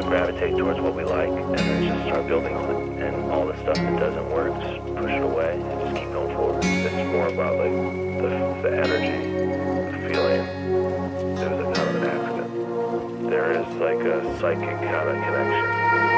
sort of gravitate towards what we like and then just start building on it. And all the stuff that doesn't work, just push it away and just keep going forward. It's more about like the, the energy, the feeling. It was a kind of an accident. There is like a psychic kind of connection